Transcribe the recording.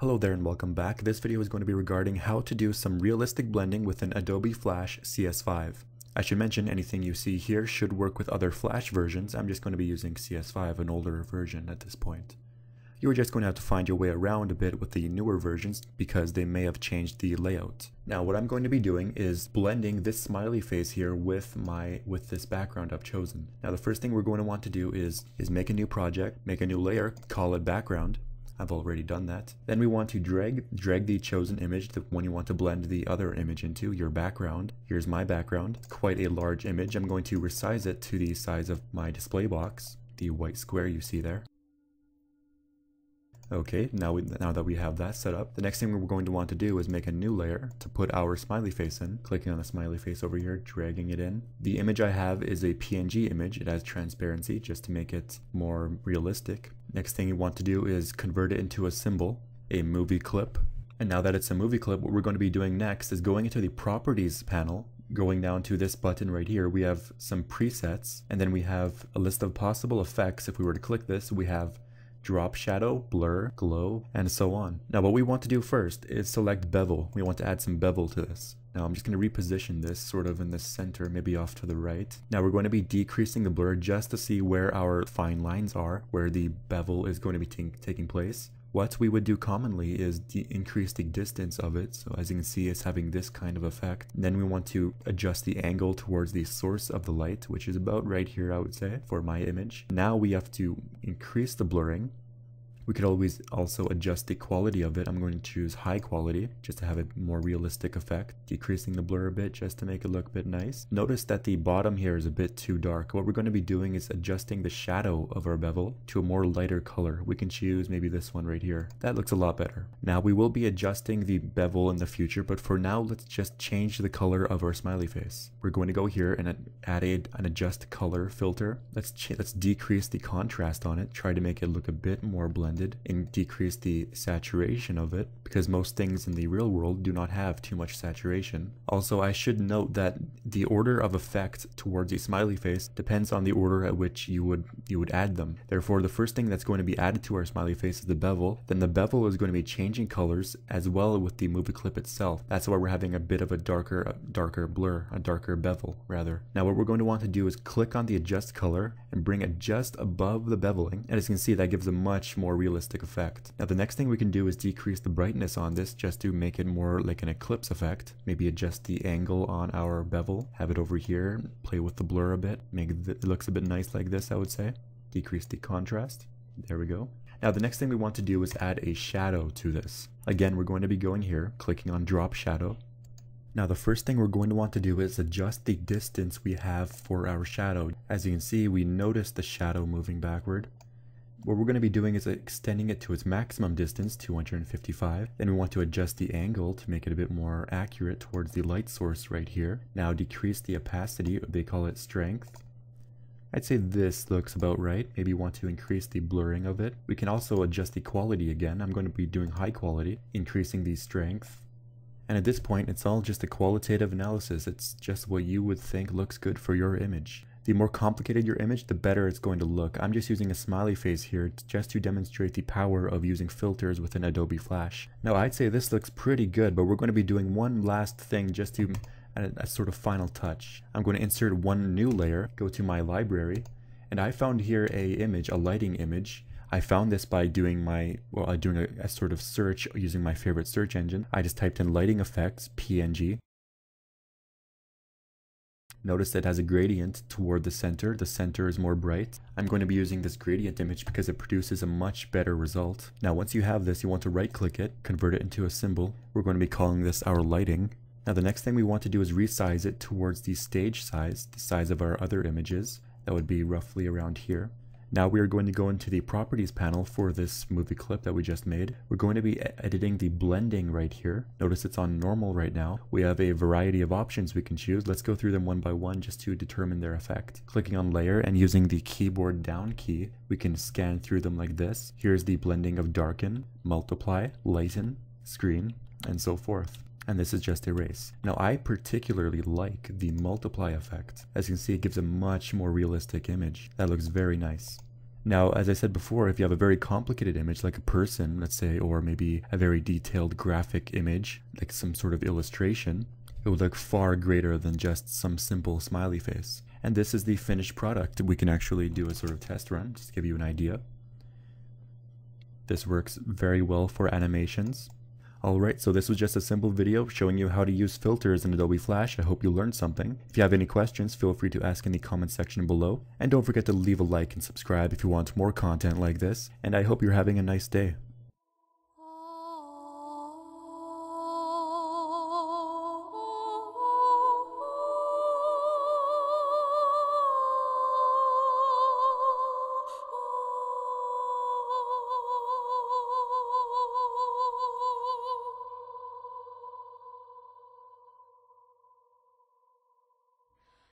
Hello there and welcome back. This video is going to be regarding how to do some realistic blending within Adobe Flash CS5. I should mention anything you see here should work with other Flash versions. I'm just going to be using CS5, an older version at this point. You are just going to have to find your way around a bit with the newer versions because they may have changed the layout. Now what I'm going to be doing is blending this smiley face here with my with this background I've chosen. Now the first thing we're going to want to do is is make a new project, make a new layer, call it background, I've already done that. Then we want to drag, drag the chosen image, the one you want to blend the other image into, your background. Here's my background, quite a large image. I'm going to resize it to the size of my display box, the white square you see there. Okay, now, we, now that we have that set up, the next thing we're going to want to do is make a new layer to put our smiley face in. Clicking on the smiley face over here, dragging it in. The image I have is a PNG image. It has transparency just to make it more realistic. Next thing you want to do is convert it into a symbol, a movie clip. And now that it's a movie clip, what we're going to be doing next is going into the properties panel going down to this button right here, we have some presets, and then we have a list of possible effects. If we were to click this, we have drop shadow, blur, glow, and so on. Now what we want to do first is select bevel. We want to add some bevel to this. Now I'm just going to reposition this sort of in the center, maybe off to the right. Now we're going to be decreasing the blur just to see where our fine lines are, where the bevel is going to be taking place. What we would do commonly is increase the distance of it. So as you can see, it's having this kind of effect. Then we want to adjust the angle towards the source of the light, which is about right here, I would say, for my image. Now we have to increase the blurring we could always also adjust the quality of it. I'm going to choose high quality just to have a more realistic effect, decreasing the blur a bit just to make it look a bit nice. Notice that the bottom here is a bit too dark. What we're going to be doing is adjusting the shadow of our bevel to a more lighter color. We can choose maybe this one right here. That looks a lot better. Now we will be adjusting the bevel in the future, but for now let's just change the color of our smiley face. We're going to go here and add a, an adjust color filter. Let's let's decrease the contrast on it, try to make it look a bit more blended blended and decrease the saturation of it because most things in the real world do not have too much saturation. Also, I should note that the order of effect towards a smiley face depends on the order at which you would you would add them. Therefore, the first thing that's going to be added to our smiley face is the bevel. Then the bevel is going to be changing colors as well with the movie clip itself. That's why we're having a bit of a darker a darker blur, a darker bevel rather. Now what we're going to want to do is click on the adjust color and bring it just above the beveling. And as you can see, that gives a much more real realistic effect. Now the next thing we can do is decrease the brightness on this just to make it more like an eclipse effect. Maybe adjust the angle on our bevel, have it over here, play with the blur a bit, make it looks a bit nice like this I would say. Decrease the contrast. There we go. Now the next thing we want to do is add a shadow to this. Again, we're going to be going here, clicking on drop shadow, now the first thing we're going to want to do is adjust the distance we have for our shadow. As you can see, we notice the shadow moving backward. What we're going to be doing is extending it to its maximum distance, 255. Then we want to adjust the angle to make it a bit more accurate towards the light source right here. Now decrease the opacity, they call it strength. I'd say this looks about right. Maybe want to increase the blurring of it. We can also adjust the quality again. I'm going to be doing high quality, increasing the strength. And at this point, it's all just a qualitative analysis. It's just what you would think looks good for your image. The more complicated your image, the better it's going to look. I'm just using a smiley face here just to demonstrate the power of using filters within Adobe Flash. Now I'd say this looks pretty good, but we're going to be doing one last thing just to add a, a sort of final touch. I'm going to insert one new layer, go to my library, and I found here a image, a lighting image, I found this by doing my, well, uh, doing a, a, sort of search using my favorite search engine. I just typed in lighting effects, PNG, Notice that it has a gradient toward the center. The center is more bright. I'm going to be using this gradient image because it produces a much better result. Now once you have this, you want to right click it, convert it into a symbol. We're going to be calling this our lighting. Now the next thing we want to do is resize it towards the stage size, the size of our other images. That would be roughly around here. Now we are going to go into the properties panel for this movie clip that we just made. We're going to be editing the blending right here. Notice it's on normal right now. We have a variety of options we can choose. Let's go through them one by one just to determine their effect. Clicking on layer and using the keyboard down key, we can scan through them like this. Here's the blending of darken, multiply, lighten, screen, and so forth and this is just erase. Now I particularly like the multiply effect. As you can see it gives a much more realistic image. That looks very nice. Now, as I said before, if you have a very complicated image, like a person, let's say, or maybe a very detailed graphic image, like some sort of illustration, it would look far greater than just some simple smiley face. And this is the finished product. We can actually do a sort of test run, just to give you an idea. This works very well for animations. Alright, so this was just a simple video showing you how to use filters in Adobe Flash. I hope you learned something. If you have any questions, feel free to ask in the comment section below. And don't forget to leave a like and subscribe if you want more content like this. And I hope you're having a nice day.